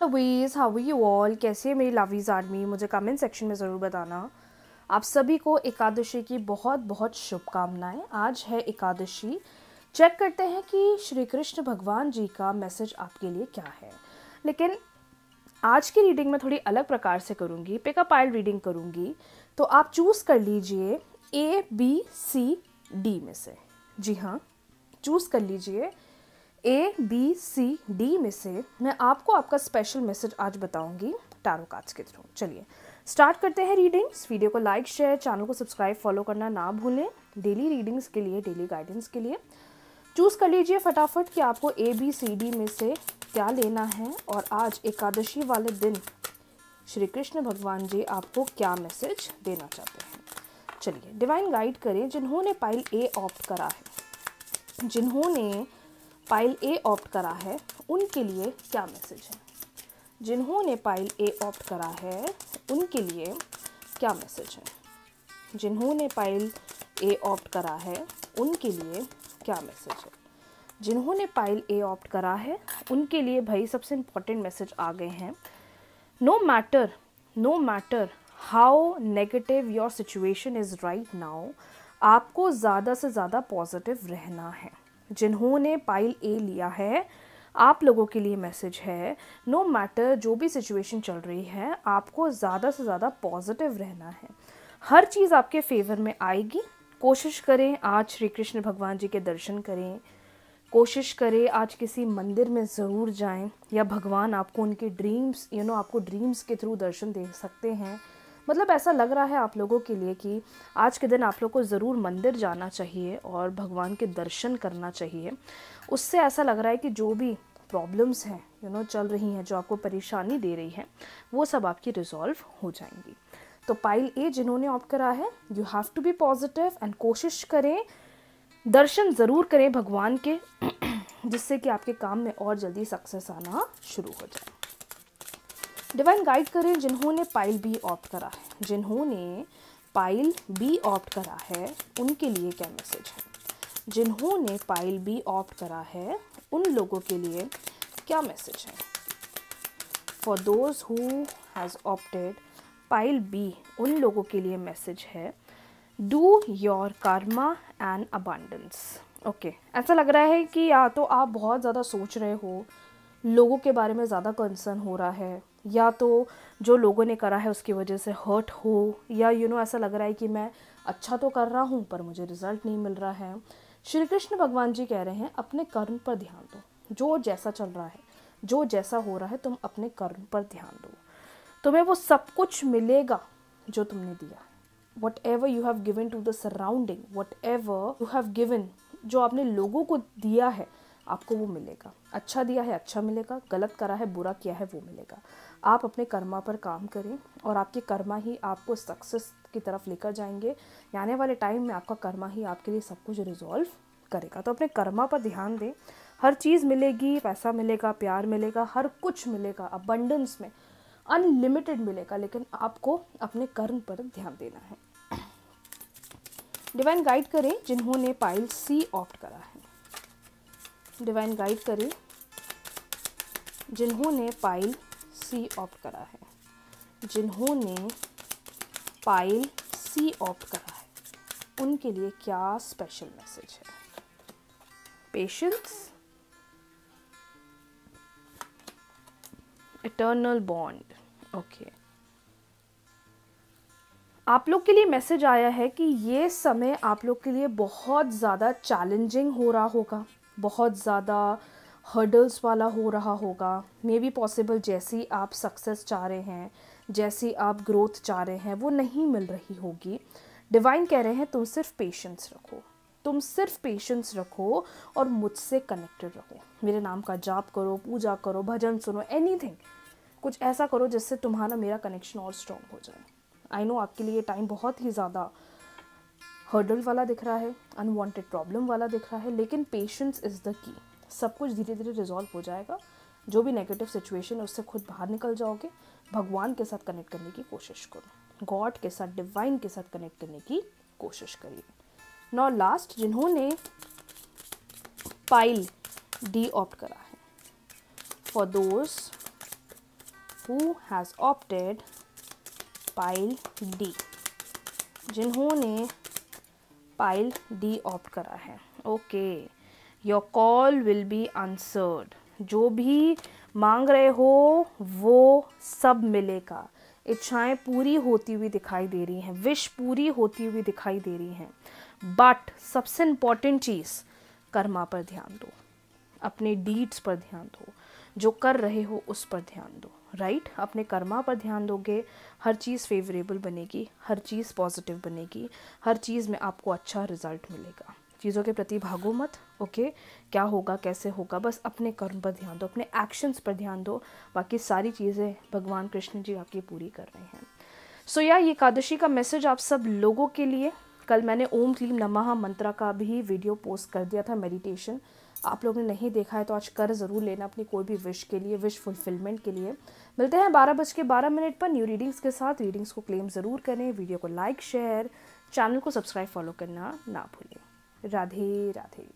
Vs how you all कैसे है मेरी लावीज़ आर्मी मुझे कमेंट सेक्शन में ज़रूर बताना। आप सभी को एकादशी की बहुत बहुत शुभकामनाएँ। आज है एकादशी। चेक करते हैं कि श्री कृष्ण भगवान जी का मैसेज आपके लिए क्या है। लेकिन आज की रीडिंग में थोड़ी अलग प्रकार से करूँगी। पिकअप आइल रीडिंग करूँगी। तो आप चूज़ कर लीजिए ए बी सी डी में से। जी हाँ चूज़ कर लीजिए। ए बी सी डी में से मैं आपको आपका स्पेशल मैसेज आज बताऊँगी टैरो कार्ड्स के थ्रू चलिए स्टार्ट करते हैं रीडिंग्स वीडियो को लाइक शेयर चैनल को सब्सक्राइब फॉलो करना ना भूलें। डेली रीडिंग्स के लिए डेली गाइडेंस के लिए। चूज़ कर लीजिए फटाफट कि आपको ए बी सी डी में से क्या लेना है और आज एकादशी वाले दिन श्री कृष्ण भगवान जी आपको क्या मैसेज देना चाहते हैं। चलिए डिवाइन गाइड करें जिन्होंने पाइल ए ऑप्ट करा है। जिन्होंने पाइल ए ऑप्ट करा है, उनके लिए क्या मैसेज है? जिन्होंने पाइल ए ऑप्ट करा है, उनके लिए क्या मैसेज है? जिन्होंने पाइल ए ऑप्ट करा है, उनके लिए क्या मैसेज है? जिन्होंने पाइल ए ऑप्ट करा है, उनके लिए भाई सबसे इम्पोर्टेंट मैसेज आ गए हैं। No matter no matter how negative your situation is right now आपको ज़्यादा से ज़्यादा पॉजिटिव रहना है। जिन्होंने पाइल ए लिया है, आप लोगों के लिए मैसेज है नो no मैटर जो भी सिचुएशन चल रही है, आपको ज़्यादा से ज़्यादा पॉजिटिव रहना है। हर चीज़ आपके फेवर में आएगी। कोशिश करें आज श्री कृष्ण भगवान जी के दर्शन करें। कोशिश करें आज किसी मंदिर में ज़रूर जाएँ या भगवान आपको उनके ड्रीम्स यू नो आपको ड्रीम्स के थ्रू दर्शन दे सकते हैं। मतलब ऐसा लग रहा है आप लोगों के लिए कि आज के दिन आप लोग को ज़रूर मंदिर जाना चाहिए और भगवान के दर्शन करना चाहिए। उससे ऐसा लग रहा है कि जो भी प्रॉब्लम्स हैं यू नो चल रही हैं, जो आपको परेशानी दे रही हैं, वो सब आपकी रिजॉल्व हो जाएँगी। तो पाइल ए जिन्होंने ऑप्ट करा है you have to be positive and कोशिश करें, दर्शन ज़रूर करें भगवान के, जिससे कि आपके काम में और जल्दी सक्सेस आना शुरू हो जाए। डिवाइन गाइड करें जिन्होंने पाइल बी ऑप्ट करा है। जिन्होंने पाइल बी ऑप्ट करा है, उनके लिए क्या मैसेज है? जिन्होंने पाइल बी ऑप्ट करा है, उन लोगों के लिए क्या मैसेज है? For those who has opted pile B उन लोगों के लिए मैसेज है do your karma and abundance okay ऐसा लग रहा है कि या तो आप बहुत ज़्यादा सोच रहे हो लोगों के बारे में ज़्यादा कंसर्न हो रहा है। या तो जो लोगों ने करा है उसकी वजह से हर्ट हो या यू you नो know, ऐसा लग रहा है कि मैं अच्छा तो कर रहा हूँ पर मुझे रिज़ल्ट नहीं मिल रहा है। श्री कृष्ण भगवान जी कह रहे हैं अपने कर्म पर ध्यान दो। जो जैसा चल रहा है जो जैसा हो रहा है तुम अपने कर्म पर ध्यान दो। तुम्हें वो सब कुछ मिलेगा जो तुमने दिया whatever you have given to the surrounding whatever you have given जो आपने लोगों को दिया है आपको वो मिलेगा। अच्छा दिया है अच्छा मिलेगा। गलत करा है, बुरा किया है, वो मिलेगा। आप अपने कर्मा पर काम करें और आपके कर्मा ही आपको सक्सेस की तरफ़ लेकर जाएँगे। आने वाले टाइम में आपका कर्मा ही आपके लिए सब कुछ रिजॉल्व करेगा। तो अपने कर्मा पर ध्यान दें। हर चीज़ मिलेगी, पैसा मिलेगा, प्यार मिलेगा, हर कुछ मिलेगा अबंडेंस में अनलिमिटेड मिलेगा, लेकिन आपको अपने कर्म पर ध्यान देना है। डिवाइन गाइड करें जिन्होंने पाइल सी ऑप्ट करा है। डिवाइन गाइड करें, जिन्होंने पाइल सी ऑप्ट करा है। जिन्होंने पाइल सी ऑप्ट करा है। उनके लिए क्या स्पेशल मैसेज है? पेशेंस इटर्नल बॉन्ड ओके आप लोग के लिए मैसेज आया है कि ये समय आप लोग के लिए बहुत ज़्यादा चैलेंजिंग हो रहा होगा। बहुत ज़्यादा हर्डल्स वाला हो रहा होगा। मे बी पॉसिबल जैसी आप सक्सेस चाह रहे हैं, जैसी आप ग्रोथ चाह रहे हैं, वो नहीं मिल रही होगी। डिवाइन कह रहे हैं, तुम सिर्फ़ पेशेंस रखो। तुम सिर्फ़ पेशेंस रखो और मुझसे कनेक्टेड रहो। मेरे नाम का जाप करो, पूजा करो, भजन सुनो एनीथिंग कुछ ऐसा करो जिससे तुम्हारा, मेरा कनेक्शन और स्ट्रॉन्ग हो जाए। आई नो आपके लिए टाइम बहुत ही ज़्यादा हर्डल वाला दिख रहा है अनवांटेड प्रॉब्लम वाला दिख रहा है, लेकिन पेशेंस इज़ द की सब कुछ धीरे धीरे रिजॉल्व हो जाएगा। जो भी नेगेटिव सिचुएशन है, उससे खुद बाहर निकल जाओगे। भगवान के साथ कनेक्ट करने की कोशिश करो। गॉड के साथ डिवाइन के साथ कनेक्ट करने की कोशिश करिए। नौ लास्ट जिन्होंने पाइल डी ऑप्ट करा है for those who has opted pile D जिन्होंने पाइल डी ऑप्ट करा है। Okay your call will be answered जो भी मांग रहे हो, वो सब मिलेगा। इच्छाएँ पूरी होती हुई दिखाई दे रही हैं विश पूरी होती हुई दिखाई दे रही हैं। बट सबसे इंपॉर्टेंट चीज़, कर्मा पर ध्यान दो। अपने डीड्स पर ध्यान दो। जो कर रहे हो, उस पर ध्यान दो। Right right? अपने कर्मा पर ध्यान दोगे, हर चीज़ फेवरेबल बनेगी, हर चीज़ पॉजिटिव बनेगी, हर चीज़ में आपको अच्छा रिज़ल्ट मिलेगा। चीज़ों के प्रति भागो मत ओके क्या होगा, कैसे होगा, बस अपने कर्म पर ध्यान दो, अपने एक्शंस पर ध्यान दो। बाकी सारी चीज़ें भगवान कृष्ण जी आपकी पूरी कर रहे हैं। सो या ये एकादशी का मैसेज आप सब लोगों के लिए। कल मैंने ओम क्लीम नमः मंत्रा का भी वीडियो पोस्ट कर दिया था मेडिटेशन आप लोगों ने नहीं देखा है तो आज कर ज़रूर लेना अपनी कोई भी विश के लिए विश फुलफिलमेंट के लिए। मिलते हैं बारह बज के बारह मिनट पर न्यू रीडिंग्स के साथ। रीडिंग्स को क्लेम ज़रूर करें वीडियो को लाइक शेयर चैनल को सब्सक्राइब फॉलो करना ना भूलें। राधे राधे।